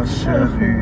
Oh, shit.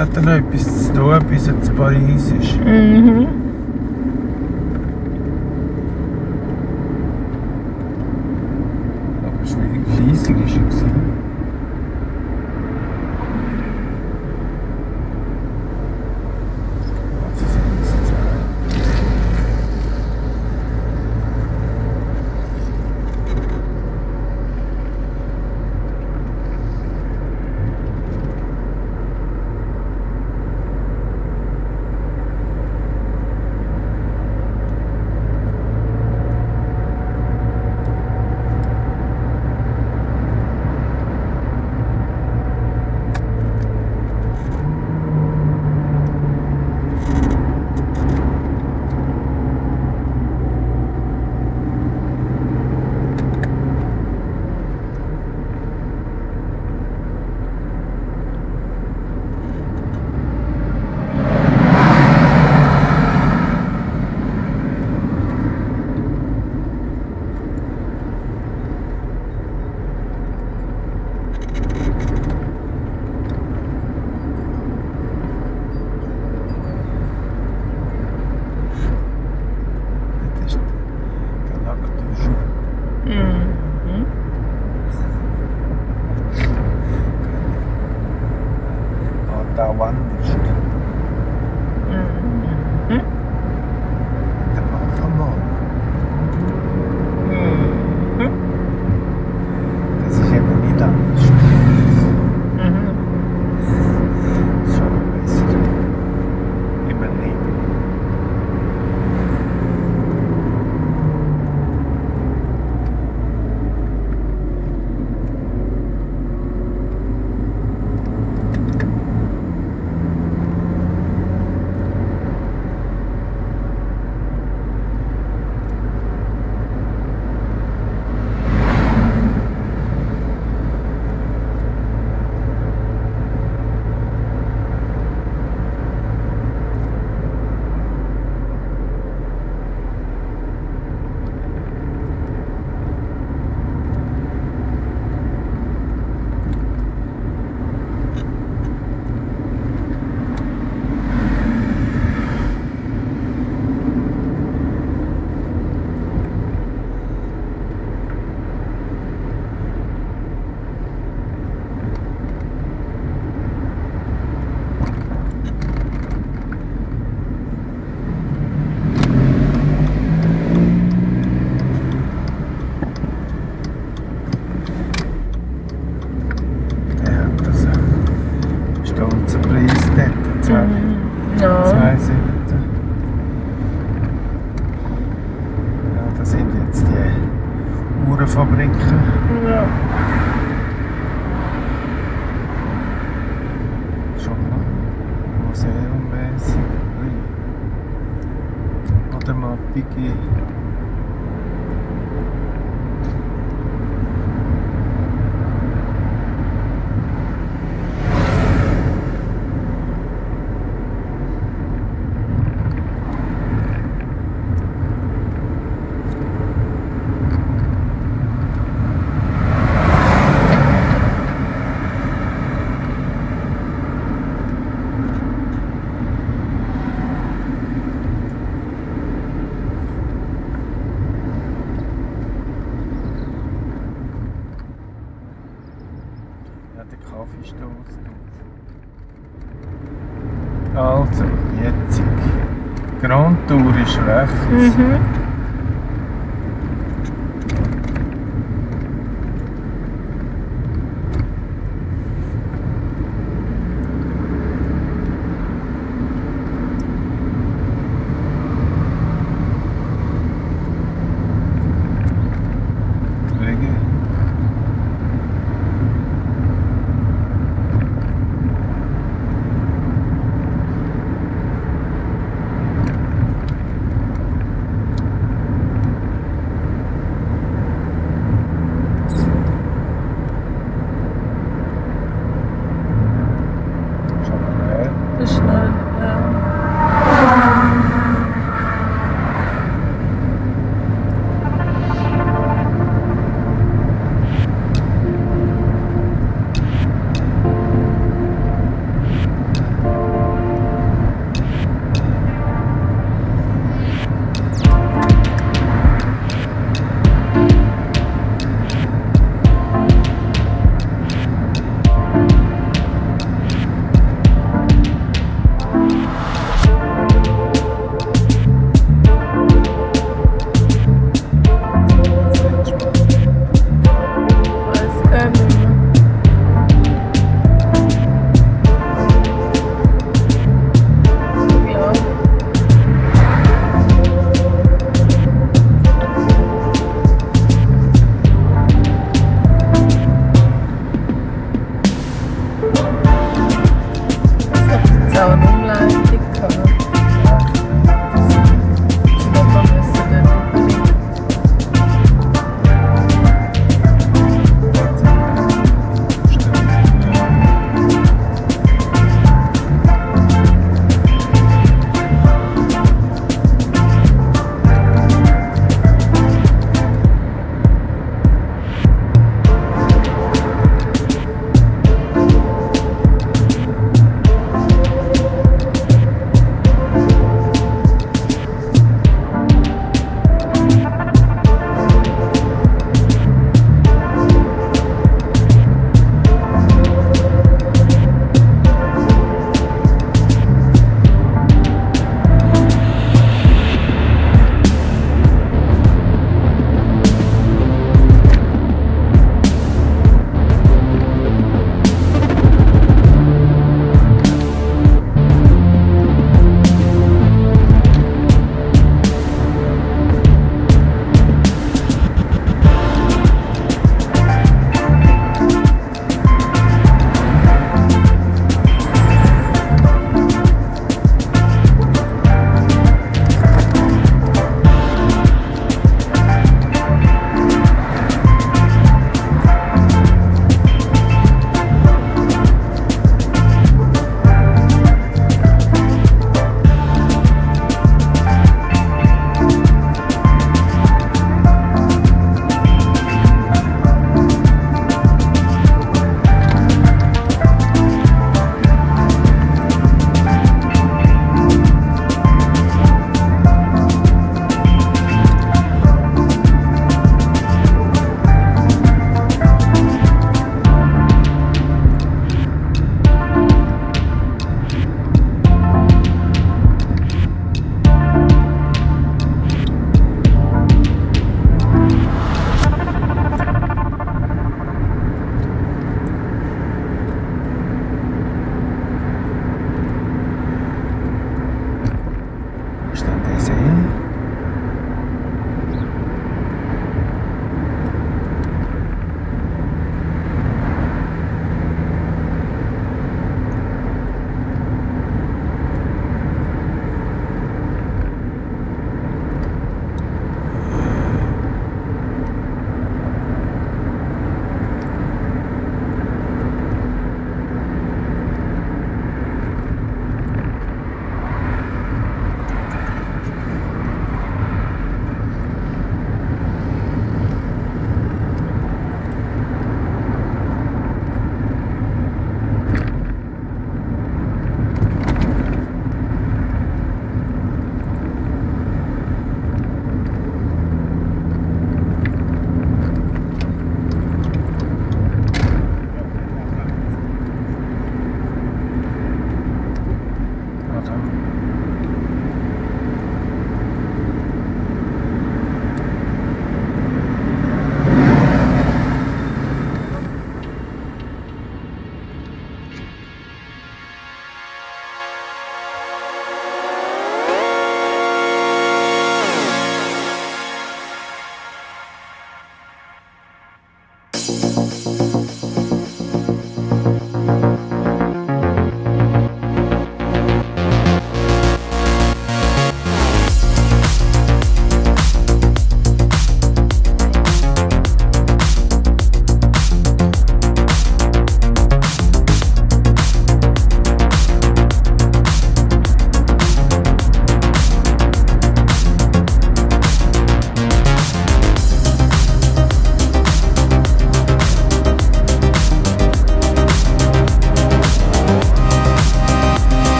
hat er noch etwas zu tun, bis er zu Paris ist. Mhm. wisselen. Mm -hmm.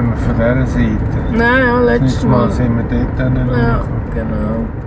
Kommen wir von dieser Seite. Nein, ja, letztes Mal Mal. sind wir dort dann Ja, genau.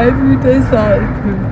life, you decide.